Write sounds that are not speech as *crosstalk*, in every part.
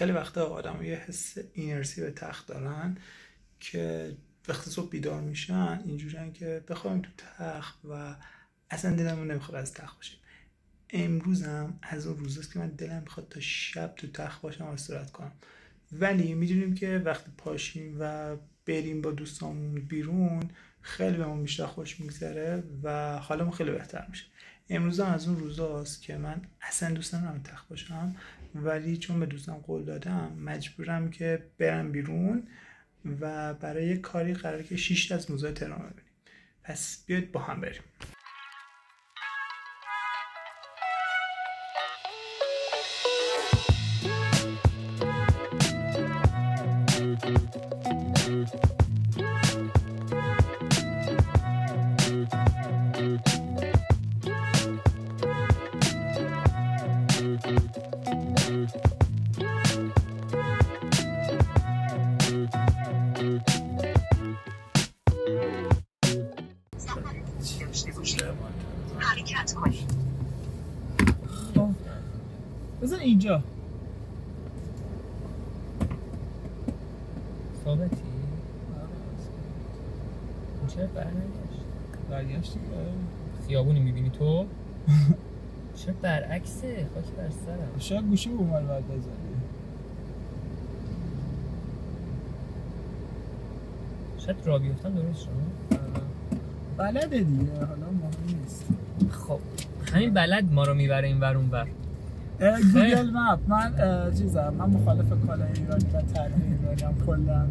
خیلی وقتا آدم یه حس اینرسی به تخت دارن که وقتی صبح بیدار میشن اینجوریان که بخوایم تو تخت و اصلا دلمون نمی‌خواد از تخت باشیم. امروزم از اون روزاست که من دلم می‌خواد تا شب تو تخت باشم و استراحت کنم. ولی می‌دونیم که وقتی پاشیم و بریم با دوستامون بیرون خیلی بهمون بیشتر خوش میگذره و حالمون خیلی بهتر میشه. امروز هم از اون روزاست که من اصلا دوست ندارم تخت باشم ولی چون به دوستم قول دادم مجبورم که برم بیرون و برای کاری قرار که 6 از موزه تهران ببینیم. پس بیاید با هم بریم. حرکت کنید بزن اینجا ثابتی؟ چرا برنگشت؟ برگشتی خیابونی می‌بینی تو؟ چرا برعکسه؟ خاک بر سرم شاید گوشی به من باید بزنی شاید را بیفتم درست شد بلده دیگه حالا مهم نیست. خب همین بلد ما رو می‌بره این ور اون اه، گوگل مپ من چیزم من مخالف کالا ایرانی و طرح ایرانی هم کلا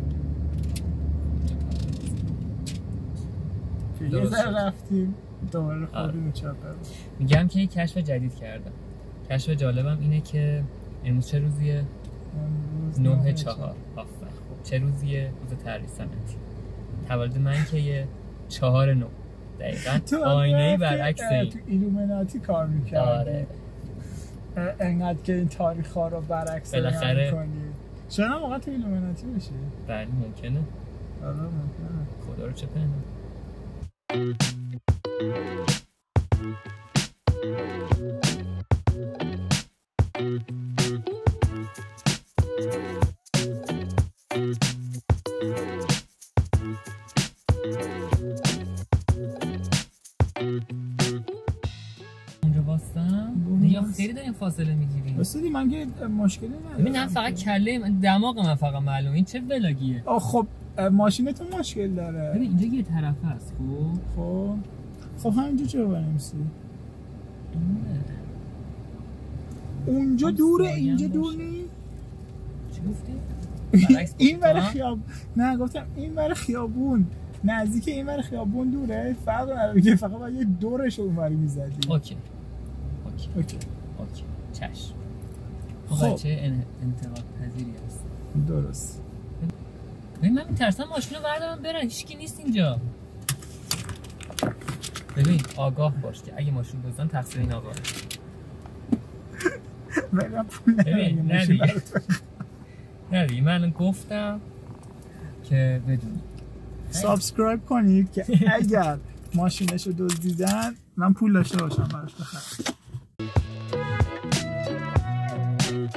که یه. رفتیم دوباره آره. خودمون چپه میگم که یک کشف جدید کردم. کشف جالبم اینه که امروز چه روزیه؟ امروز نه نه چهار. آفر خب چه روزیه؟ روز تحریف سنتی تولد من که یه چهار نو دقیقا. آینه هم برعکس این. تو ایلومیناتی کار می‌کردی. آره. انقدر که این تاریخ ها رو برعکس بالاخره- کنی. شاید هم واقعا تو ایلومیناتی بشی بله ممکنه. آره ممکنه. خدا رو چه پنه باست. خیلی داریم فاصله می‌گیریم. راستی من که مشکلی ندارم. ببین من فقط کله من- دماغ من فقط معلوم این چه ولاگیه؟ آه خب ماشینتون مشکل داره. ببین اینجا یه طرف هست خب؟ خب. خب همینجا چرا بنویسی. اونجا دوره اینجا. دور نی چی گفتی؟ این هم؟ خیاب نه گفتم این ور خیابون. نزدیک این ور خیابون دوره. فرق نداره فقط باید یه دورش رو اونوری می‌زدی. اوکی. OK. OK. OK. چشم. خب. بچه ان- انتقاد پذیری هست. درست. ببین من میترسم ماشین رو بردارم برن. هیچکی نیست اینجا. ببین آگاه باش که اگه ماشین بزن تقصیر این آقاه *laughs* ندارم ببین، نه دیگه. برات *laughs* نه دیگه من گفتم که بدونی. subscribe کنید که *laughs* اگر ماشینش رو دزدیدن من پول داشته باشم براش بخرم.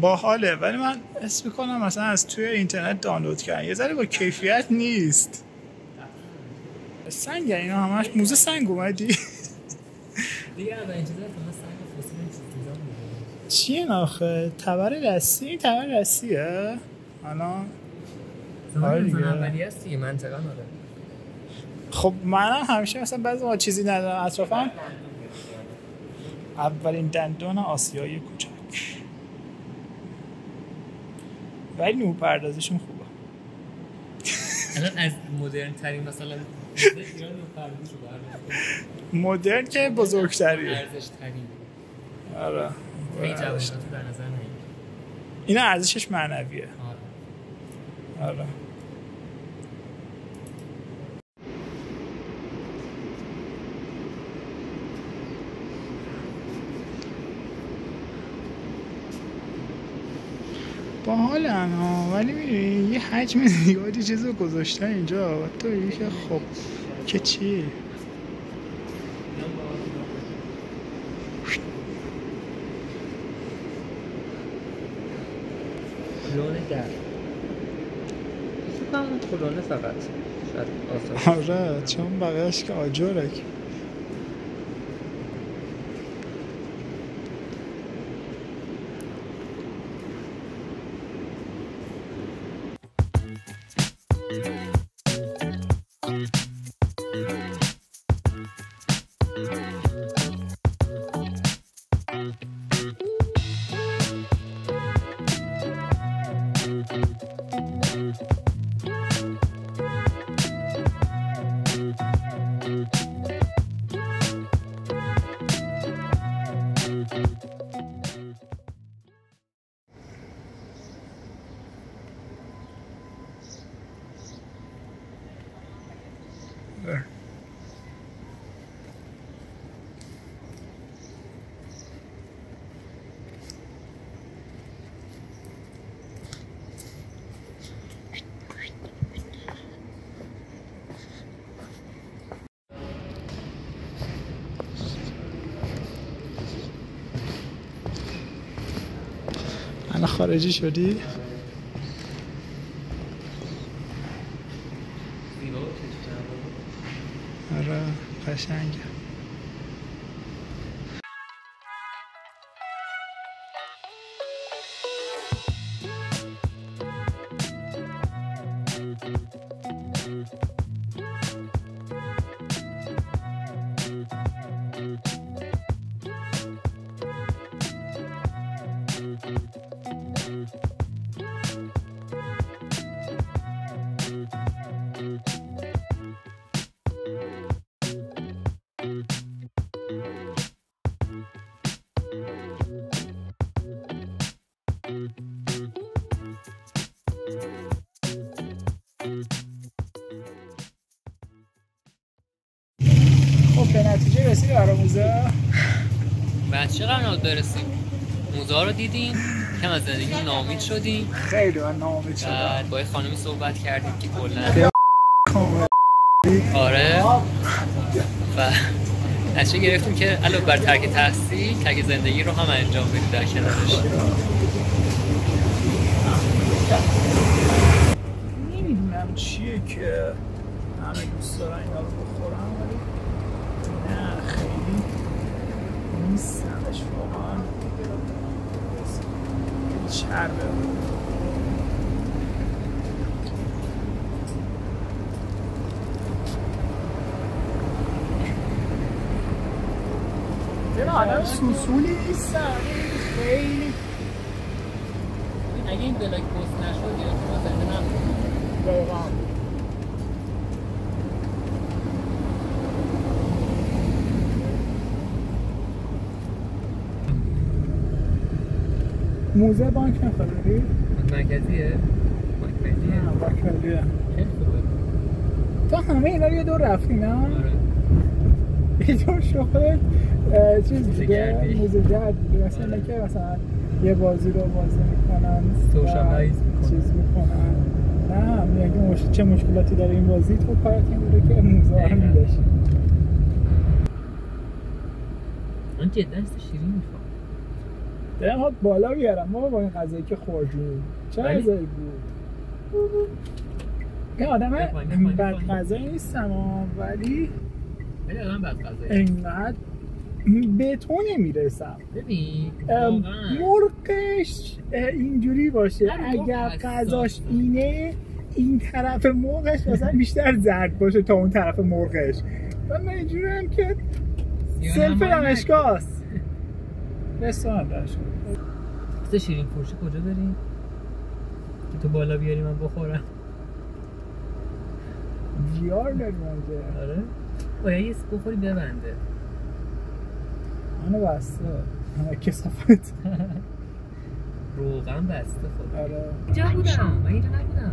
باحاله ولی من اسم می‌کنم مثلا از توی اینترنت دانلود کردن. یه ذره با کیفیت نیست. سنگ اینا همش موزه سنگ اومدی. دیگه. چیه این آخه؟ تبر رسی؟ این تبر رسیه. الان. آره دیگه. منطقا آره خب منم همیشه مثلا بعضی وقت چیزی ندارم. اطرافم؟ اولین دندان آسیایی کوچک. ولی نور پردازیشون خوبه. الان از مدرن ترین مثلا مدرن که بزرگتریه. ارزش ترین آره این ارزشش معنویه. آره. باحالن ها ولی می‌دونی یه حجم زیادی چیز رو گذاشتن اینجا. و تو که خب که چی؟ کلون در. فقط. آره چون بقیهش که آجره خارجی شدی؟ آره قشنگه چه قرار برسیم؟ موزه ها رو دیدیم کم از زندگی نامید شدیم. خیلی من ناامید شدم. با یه خانمی صحبت کردیم که کلا. آره. و نتیجه گرفتیم که علاوه بر ترک تحصیل ترک زندگی رو هم انجام بدیم در کنارش. نمی‌دونم چیه که همه دوست دارن اینا رو بخورن ولی نه واقعا چربه آدم سوسولی نیستم خیلی. اگه این بلاک پست نشد یا شما زنده نبود. موزه بانک نخواد بری؟ مرکزیه؟ مرکزیه. نه خوبه. تو همه اینا رو یه دور رفتی نه؟ آره. یه دور شغل چیز دیگه. موزه گرد دیگه مثلا اینه که مثلا یه بازی رو بازی می‌کنن سوشالایز می‌کنن. چیز می‌کنن. نه میگه مش... چه مشکلاتی داره این بازی؟ تو کارت این بوده که موزه دقیقاً. میداشی. من جدا است شیرین می‌خوام ها بالا بیارم. ما با این غذایی که خوردیم. چه غذایی بود؟ این آدم بد. غذایی نیستم ولی ولی آدم بد غذایی انقدر به تو نمی‌رسم ببین اه، اینجوری باشه. اگر. غذاش اینه این طرف مرغش مثلا بیشتر زرد باشه تا اون طرف مرغش. من من اینجوری هم که سلف دانشگاه است. رستوران دانشگاه نکن. شیرین فروشی کجا بریم که تو بالا بیاری من بخورم. ویار داریم اونجا آره. باید یه بخوری ببنده. منو بسته. همه کسافت روغن بسته خود آره. اینجا بودم. من اینجا نبودم.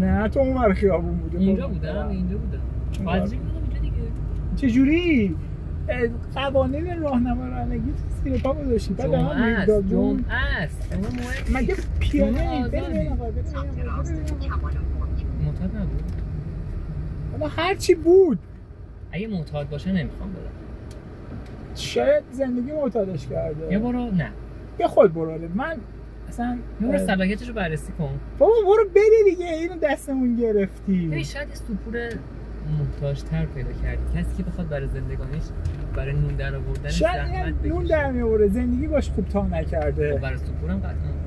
نه تو اون خیابون بوده. اینجا قربونت بودم. اینجا بودم. بازی بودم اینجا دیگه. چجوری؟ قوانین راهنما رانندگی تو زیر پا گذاشتی بعد به من جمعه است. مگه پیاده بریم معتاد نبود؟ حالا هر چی بود. اگه معتاد باشه نمی‌خوام بدم شاید زندگی معتادش کرده. یه برو نه. به خود براره من اصلا یه برو اه، صلاحیتش رو بررسی کن. بابا برو بری دیگه. اینو دستمون گرفتی. ببین شاید یه سوپور محتاج تر پیدا کردی. کسی که بخواد برای زندگانیش برای نون در آوردنش شاید نون در میوره زندگی باش خوب تا نکرده. خب برای سوپورم قطعا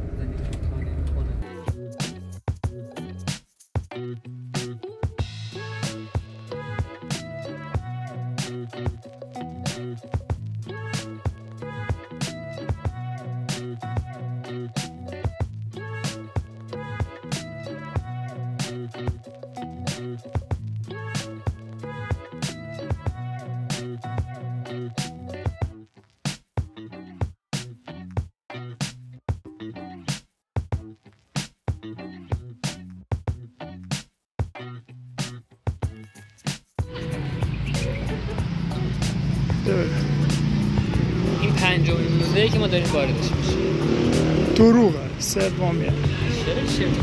این پنجمین موزه که ما داریم واردش میشیم. دروغه. سومیه چرا